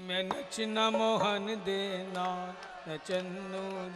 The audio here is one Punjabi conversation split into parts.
ਨੀ ਮੈਂ ਨਚਨਾ ਮੋਹਨ ਦੇ ਨਾਲ ਨਚਨ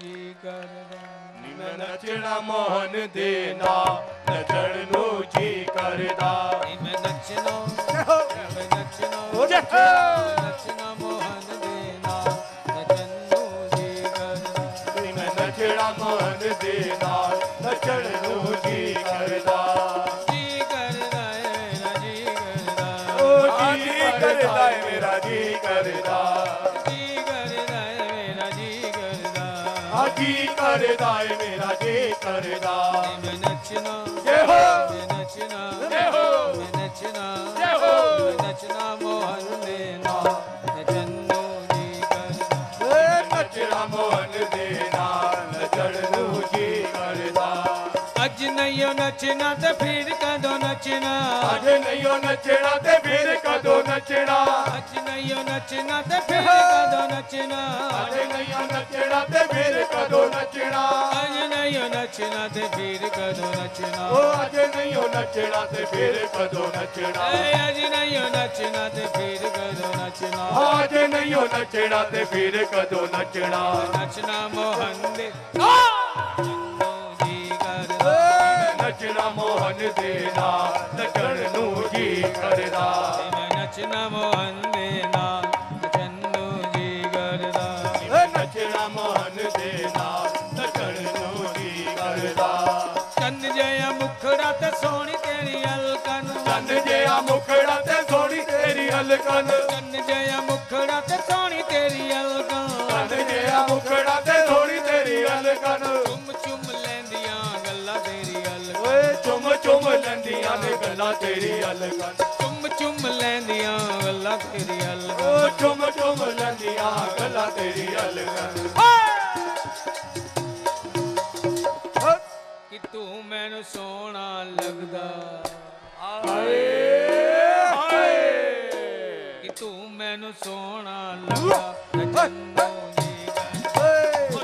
ਜੀ ਕਰਦਾ। ਨੀ ਮੈਂ ਨਚਣਾ ਮੋਹਨ ਦੇ ਨਾਲ ਨਚਣ ਨੂੰ ਜੀ ਕਰਦਾ। ਨੀ ਮੈਂ ਨਚਨਾ ਮੈਂ ਨਚਨਾ ਜੈ। ਹੋ। ਨਚਨਾ ਮੋਹਨ ਦੇ ਨਾਲ ਨਚਨ ਜੀ ਕਰਦਾ। ਨੀ ਮੈਂ ਨਚਣਾ ਮੋਹਨ ਦੇ ਨਾਲ ਜੀ ਕਰਦਾ ਏ ਮੇਰਾ ਜੀ ਕਰਦਾ? ਮੈਂ ਨਚਨਾ ਜੈ ਹੋ। ਮੈਂ ਨਚਨਾ ਜੈ ਹੋ। ਮੈਂ ਨਚਨਾ ਜੈ ਹੋ। ਮੈਂ ਨਚਨਾ ਮੋਹਨ ਦੇ ਨਾਲ। ਨਚਨ ਜੀ ਕਰਦਾ। ਏ ਨਚਣਾ ਮੋਹਨ ਦੇ ਨਾਲ ਨਚਣ ਨੂੰ ਜੀ ਕਰਦਾ। ਅੱਜ ਨਹੀਂ ਨੱਚਣਾ ਤੇ ਫਿਰ ਕਦੋਂ ਨੱਚਣਾ? ਅੱਜ ਨਹੀਂ ਓ ਨੱਚਣਾ ਤੇ ਫਿਰ ਕਦੋਂ ਨੱਚਣਾ? ਅੱਜ ਨਹੀਂ ਨੱਚਣਾ ਤੇ ਫਿਰ ਕਦੋਂ ਨੱਚਣਾ? ਨੱਚਣਾ ਤੇ ਫਿਰ ਕਦੋਂ ਨੱਚਣਾ? ਅੱਜ ਨਹੀਂ ਨੱਚਣਾ ਤੇ ਫਿਰ ਕਦੋਂ ਨੱਚਣਾ? ਓ ਅੱਜ ਨਹੀਂ ਓ ਨੱਚਣਾ ਤੇ ਫਿਰ ਕਦੋਂ ਨੱਚਣਾ? ਏ ਅੱਜ ਨਹੀਂ ਨੱਚਣਾ ਤੇ ਫਿਰ ਕਦੋਂ ਨੱਚਣਾ? ਅੱਜ ਨਹੀਂ ਓ ਨੱਚਣਾ ਤੇ ਫਿਰ ਕਦੋਂ ਨੱਚਣਾ? ਨੱਚਣਾ ਮੋਹਨ ਦੇ। ਨੱਚਣਾ ਮੋਹਨ ਦੇ ਨਾਲ ਨੱਚਣ ਨੂੰ ਜੀ ਕਰਦਾ। ਨੱਚਣਾ ਮੋਹਨ ਮੁਖੜਾ ਤੇ ਸੋਹਣੀ ਤੇਰੀ ਅਲਕਨ। ਚੰਨ ਜਿਹਾ ਮੁਖੜਾ ਤੇ ਸੋਹਣੀ ਤੇਰੀ ਹਲਕਨ ਕੰਨ ਜਿਹਾ ਮੁਖੜਾ ਤੇ ਸੋਹਣੀ ਤੇਰੀ ਅਲਕਨ। ਚੰਨ ਜਿਹਾ ਮੁਖੜਾ ਤੇ ਸੋਹਣੀ ਤੇਰੀ ਹਲਕਨ ਚੁੰਮ ਚੁੰਮ ਲੈਂਦੀਆਂ ਗੱਲਾਂ ਤੇਰੀ ਅਲਕਨ। ਓਏ ਚੁੰਮ ਚੁੰਮ ਲੈਂਦੀਆਂ ਨੇ ਗੱਲਾਂ ਤੇਰੀ ਹਲਕਨ ਚੁੰਮ ਚੁੰਮ ਲੈਂਦੀਆਂ ਗੱਲਾਂ ਤੇਰੀ ਅਲਕਨ। ਓ ਚੁੰਮ ਚੁੰਮ ਲੈਂਦੀਆਂ ਗੱਲਾਂ ਤੇਰੀ ਹਲਕਨ ਕਿ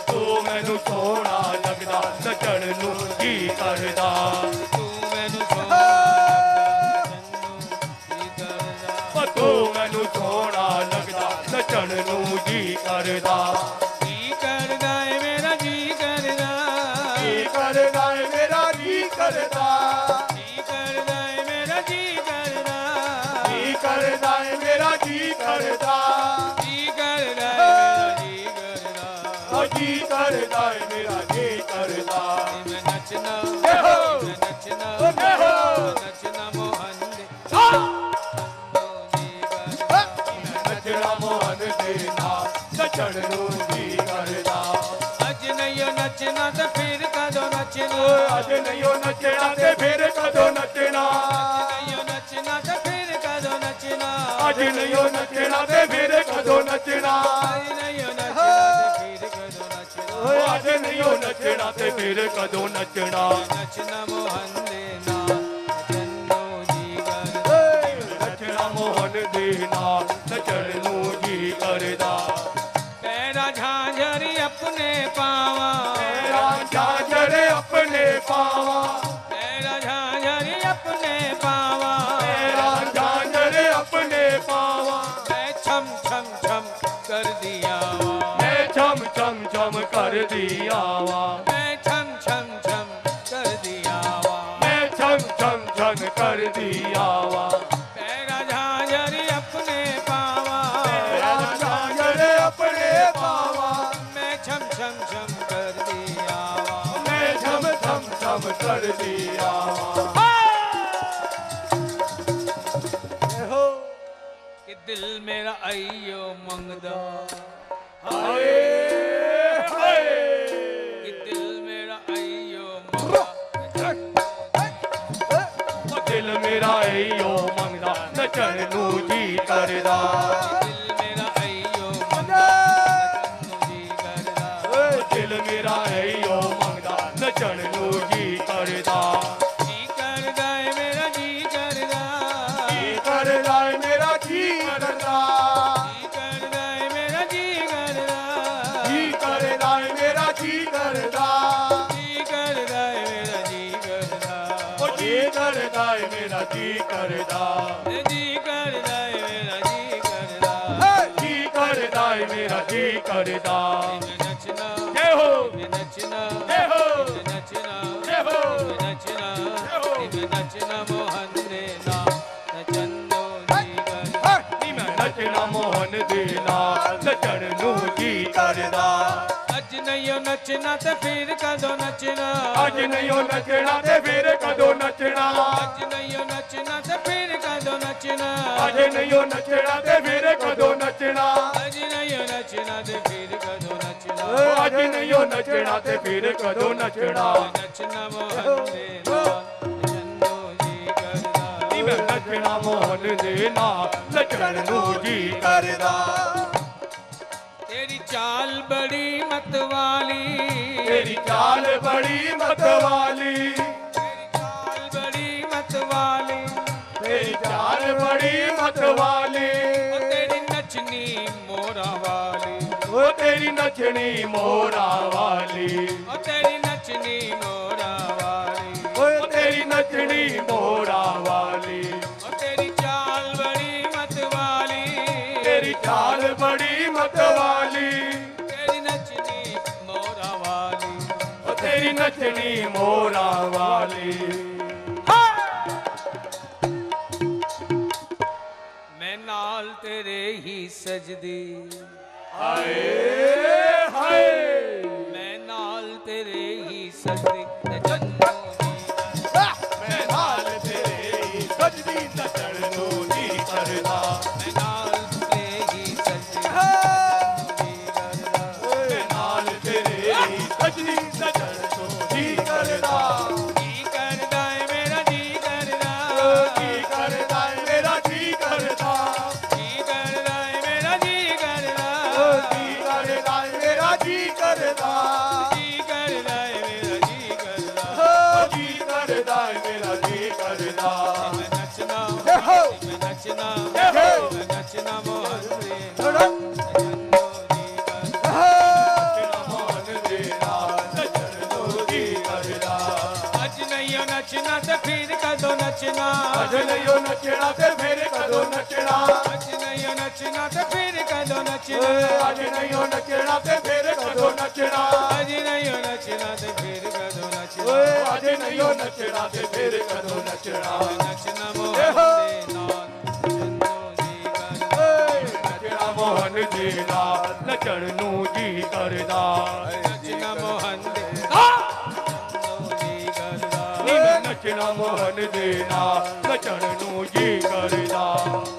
ਤੂੰ ਮੈਨੂੰ ਸੋਹਣਾ ਲੱਗਦਾ, ਨੱਚਣ ਨੂੰ ਕੀ ਕਰਦਾ ਤੂੰ ਮੈਨੂੰ ਸੋਹਣਾ ਜੀ ਕਰਦਾ ਓ ਤੂੰ ਮੈਨੂੰ ਸੋਹਣਾ ਲੱਗਦਾ ਨੱਚਣ ਨੂੰ ਜੀ ਕਰਦਾ। ਨੱਚਣਾ ਤੇ ਫਿਰ ਕਦੋਂ ਨੱਚਣਾ? ਅੱਜ ਨਹੀਂ ਉਹ ਨੱਚਣਾ ਤੇ ਫਿਰ ਕਦੋਂ ਨੱਚਣਾ? ਨਹੀਂ ਓ ਨੱਚਣਾ ਤੇ ਫਿਰ ਕਦੋਂ ਨੱਚਣਾ? ਅੱਜ ਨਹੀਂ ਉਹ ਨੱਚਣਾ ਤੇ ਫਿਰ ਕਦੋਂ ਨੱਚਣਾ? ਅੱਜ ਨਹੀਂ ਓ ਨੱਚਣਾ ਤੇ ਫਿਰ ਕਦੋਂ ਨੱਚਣਾ? ਅੱਜ ਨਹੀਂ ਉਹ ਨੱਚਣਾ ਤੇ ਫਿਰ ਕਦੋਂ ਨੱਚਣਾ? ਨੱਚਣਾ ਮੋਹਨ ਕਰਦੀ ਆਵਾਂ ਮੈਂ ਛਮ ਛਮ ਛਮ ਕਰਦੀ ਆਵਾਂ ਮੈਂ ਛਮ ਛਮ ਛਮ ਕਰਦੀ ਆਵਾਂ ਮੈਂ ਛਮ ਛਮ ਛਮ ਕਰਦੀ ਆਵਾਂ ਪੈਰਾ ਝਾਂਝਰੀ ਆਪਣੇ ਪਾਵਾਂ ਤੇਰਾ ਜਾਜਰ ਆਪਣੇ ਪਾਵਾਂ ਮੈਂ ਛਮ ਛਮ ਛਮ ਕਰਦੀ ਆਵਾਂ ਮੈਂ ਛਮ ਛਮ ਛਮ ਕਰਦੀ ਆਵਾਂ ਦਿਲ ਮੇਰਾ ਆਈਓ ਮੰਗਦਾ ਹਾਏ ਹਾਏ ਕਿ ਦਿਲ ਮੇਰਾ ਆਈਓ ਮੰਗਦਾ ਦਿਲ ਮੇਰਾ ਏਓ ਮੰਗਦਾ ਨੱਚਣ ਨੂੰ ਜੀ ਕਰਦਾ ਕਰਦਾ ਏ ਮੇਰਾ ਜੀ ਕਰਦਾ। ਜੀ ਕਰਦਾ ਏ ਮੇਰਾ ਜੀ ਕਰਦਾ। ਉਹ ਜੀ ਕਰਦਾ ਏ ਮੇਰਾ ਜੀ ਕਰਦਾ। ਜੀ ਕਰਦਾ ਏ ਮੇਰਾ ਜੀ ਕਰਦਾ। ਜੀ ਏ ਮੇਰਾ ਜੀ ਕਰਦਾ। ਨੱਚਣਾ ਜੈ ਹੋ। ਨੱਚਣਾ ਜੈ ਹੋ। ਨੱਚਣਾ ਜੈ ਹੋ। ਨੱਚਣਾ ਜੈ ਹੋ। ਨੱਚਣਾ ਨੱਚਣਾ ਤੇ ਫਿਰ ਕਦੋਂ ਨੱਚਣਾ? ਅੱਜ ਨਹੀਂ ਉਹ ਨੱਚਣਾ ਤੇ ਫਿਰ ਕਦੋਂ ਨੱਚਣਾ? ਅੱਜ ਨਹੀਂ ਉਹ ਨੱਚਣਾ ਤੇ ਫਿਰ ਕਦੋਂ ਨੱਚਣਾ? ਅੱਜ ਨਹੀਂ ਉਹ ਨੱਚਣਾ ਤੇ ਫਿਰ ਕਦੋਂ ਨੱਚਣਾ? ਅੱਜ ਨਹੀਂ ਉਹ ਨੱਚਣਾ ਤੇ ਫਿਰ ਕਦੋਂ ਨੱਚਣਾ? ਅੱਜ ਨਹੀਂ ਉਹ ਨੱਚਣਾ ਤੇ ਫਿਰ ਕਦੋਂ ਨੱਚਣਾ? ਨੱਚਣਾ ਮੋਹਨ ਦੇ ਨਾਲ ਨੱਚਣਾ ਮੋਹਨ ਦੇ ਨਾਲ ਨੱਚਣ ਨੂੰ ਜੀ ਕਰਦਾ। ਤੇਰੀ ਚਾਲ ਬੜੀ ਮਤਵਾਲੀ। ਤੇਰੀ ਚਾਲ ਬੜੀ ਮਤਵਾਲੀ। ਤੇਰੀ ਚਾਲ ਬੜੀ ਮਤਵਾਲੀ। ਤੇਰੀ ਚਾਲ ਬੜੀ ਮਤਵਾਲੀ। ਉਹ ਤੇਰੀ ਨੱਚਣੀ ਮੋਰਾ ਵਾਲੀ। ਓ ਤੇਰੀ ਨੱਚਣੀ ਮੋਰਾ ਵਾਲੀ। ਉਹ ਤੇਰੀ ਨੱਚਣੀ ਮੋਰਾ ਵਾਲੀ। ਓ ਤੇਰੀ ਨੱਚਣੀ ਮੋਰਾ ਨੱਚਣੀ ਮੋਰਾ ਵਾਲੀ ਮੈਂ ਨਾਲ ਤੇਰੇ ਹੀ ਸਜਦੀ ਹਾਏ ਹਾਏ ਨੱਚਣਾ ਅੱਜ ਨਹੀਂ ਉਹ ਨੱਚਣਾ ਤੇ ਫਿਰ ਕਦੋਂ ਨੱਚਣਾ? ਅੱਜ ਨਹੀਂ ਉਹ ਨੱਚਣਾ ਤੇ ਫਿਰ ਕਦੋਂ ਨੱਚਣਾ? ਅੱਜ ਨਹੀਂ ਉਹ ਨੱਚਣਾ ਤੇ ਫਿਰ ਕਦੋਂ ਨੱਚਣਾ? ਅੱਜ ਨਹੀਂ ਉਹ ਨੱਚਣਾ? ਤੇ ਫਿਰ ਕਦੋਂ ਨੱਚਣਾ? ਓਏ ਅੱਜ ਨਹੀਂ ਉਹ ਨੱਚਣਾ ਤੇ ਫਿਰ ਕਦੋਂ ਨੱਚਣਾ? ਨੱਚਣਾ ਮੋਹਨ ਦੇ ਨਾਲ। ਮੋਹਨ ਦੇ ਨਾਲ ਨੱਚਣ ਨੂੰ ਜੀ ਕਰਦਾ। ਨੱਚਣਾ ਮੋਹਨ ਦੇ ਜੀ ਮੈਂ ਨੱਚਣਾ ਮੋਹਨ ਦੇ ਨਾਲ ਨੱਚਣ ਨੂੰ ਜੀ ਕਰਦਾ।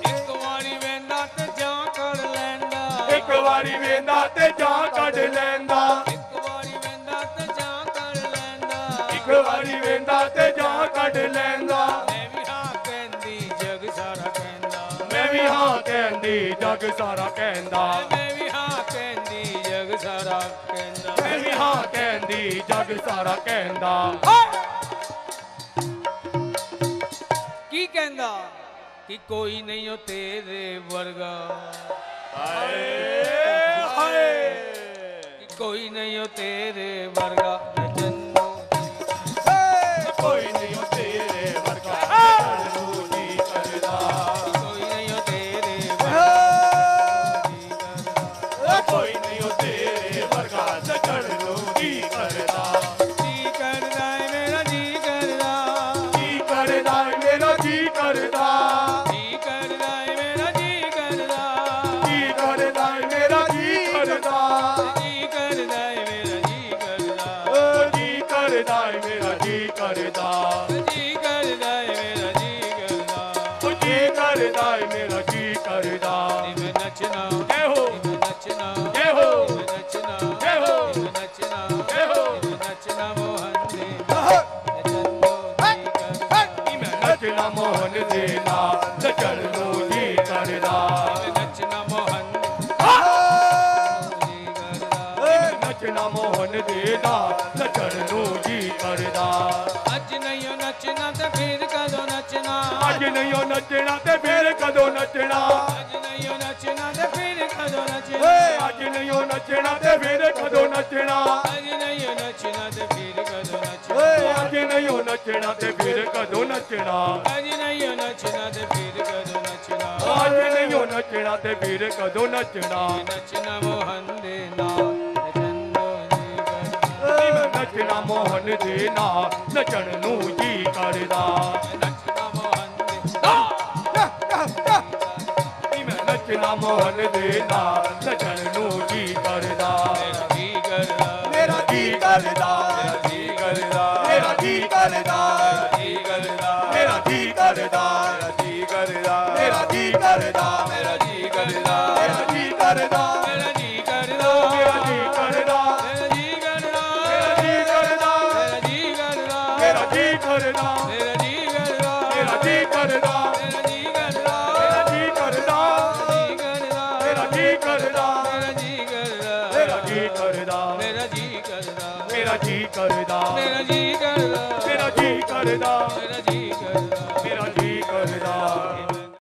ਇੱਕ ਵਾਰੀ ਵੇਂਦਾ ਤੇ ਜਾਂ ਕਰ ਲੈਂਦਾ। ਇੱਕ ਵਾਰੀ ਵੇਂਦਾ ਤੇ ਜਾਂ ਕੱਢ ਲੈਂਦਾ। ਇੱਕ ਵਾਰੀ ਵੇਂਦਾ ਤੇ ਜਾਂ ਕਰ ਲੈਂਦਾ। ਇੱਕ ਵਾਰੀ ਵੇਂਦਾ ਤੇ ਜਾਂ ਕੱਢ ਲੈਂਦਾ। ਵੀ ਹਾਂ ਕਹਿੰਦੀ ਜੱਗ ਸਾਰਾ ਕਹਿੰਦਾ। ਮੈਂ ਵੀ ਹਾਂ ਕਹਿੰਦੀ ਜਗ ਸਾਰਾ ਕਹਿੰਦਾ। ਮੈਂ ਵੀ ਹਾਂ ਕਹਿੰਦੀ ਜੱਗ ਸਾਰਾ ਕਹਿੰਦਾ। ਕੀ ਕਹਿੰਦਾ? ਕਿ ਕੋਈ ਨਹੀਂ ਉਹ ਤੇਰੇ ਵਰਗਾ। ਹਾਏ ਹਾਏ। ਕੋਈ ਨਹੀਂ ਉਹ ਤੇਰੇ ਵਰਗਾ। ਜੰਨੋ ਕਰਦਾ? ਜੀ ਕਰਦਾ ਏ ਮੇਰਾ ਜੀ ਕਰਦਾ। ਜੀ ਕਰਦਾ ਏ ਮੇਰਾ ਜੀ ਕਰਦਾ? ਜੀ ਕਰਦਾ ਏ ਮੇਰਾ ਜੀ ਕਰਦਾ। ਓ ਜੀ ਕਰਦਾ ਏ ਮੇਰਾ ਜੀ ਕਰਦਾ? ਜੀ ਕਰਦਾ ਏ ਮੇਰਾ ਜੀ ਕਰਦਾ। ਓ ਜੀ ਕਰਦਾ ਏ ਮੇਰਾ ਜੀ ਕਰਦਾ? ਨੀ ਮੈਂ ਨੱਚਣਾ। ਜੈ ਨੱਚਣਾ ਤੇ ਫਿਰ ਕਦੋਂ ਨੱਚਣਾ? ਅੱਜ ਨਹੀਂ ਉਹ ਨੱਚਣਾ ਤੇ ਫਿਰ ਕਦੋਂ ਨੱਚਣਾ? ਅੱਜ ਨਹੀਂ ਉਹ ਨੱਚਣਾ ਤੇ ਫਿਰ ਕਦੋਂ ਨੱਚਣਾ? ਏ ਅੱਜ ਨਹੀਂ ਉਹ ਨੱਚਣਾ ਤੇ ਫਿਰ ਕਦੋਂ ਨੱਚਣਾ? ਅੱਜ ਨਹੀਂ ਉਹ ਨੱਚਣਾ ਤੇ ਫਿਰ ਕਦੋਂ ਨੱਚਣਾ? ਏ ਅੱਜ ਨਹੀਂ ਉਹ ਨੱਚਣਾ ਤੇ ਫਿਰ ਕਦੋਂ ਨੱਚਣਾ? ਅੱਜ ਨਹੀਂ ਉਹ ਨੱਚਣਾ ਤੇ ਫਿਰ ਕਦੋਂ ਨੱਚਣਾ? ਅੱਜ ਨਹੀਂ ਉਹ ਨੱਚਣਾ ਤੇ ਫਿਰ ਕਦੋਂ ਨੱਚਣਾ? ਨੱਚਣਾ ਮੋਹਨ ਦੇ ਨਾਲ। ਨੱਚਣਾ ਮੋਹਨ ਦੇ ਨਾਲ ਨੱਚਣ ਨੂੰ ਜੀ ਕਰਦਾ। ਨੱਚਣਾ ਮੋਹਨ ਦੇ ਨਾਲ ਨੀ ਮੈਂ ਨੱਚਣਾ ਮੋਹਨ ਦੇ ਨਾਲ ਨੱਚਣ ਨੂੰ ਜੀ ਮੇਰਾ ਜੀ ਕਰਦਾ ਮੇਰਾ ਜੀ ਕਰਦਾ ਮੇਰਾ ਜੀ ਕਰਦਾ ਮੇਰਾ ਜੀ ਕਰਦਾ ਮੇਰਾ ਜੀ ਕਰਦਾ ਮੇਰਾ ਜੀ ਕਰਦਾ ਮੇਰਾ ਜੀ ਕਰਦਾ ਮੇਰਾ ਜੀ ਕਰਦਾ ਮੇਰਾ ਜੀ ਕਰਦਾ ਮੇਰਾ ਜੀ ਕਰਦਾ ਮੇਰਾ ਜੀ ਕਰਦਾ ਮੇਰਾ ਜੀ ਕਰਦਾ ਮੇਰਾ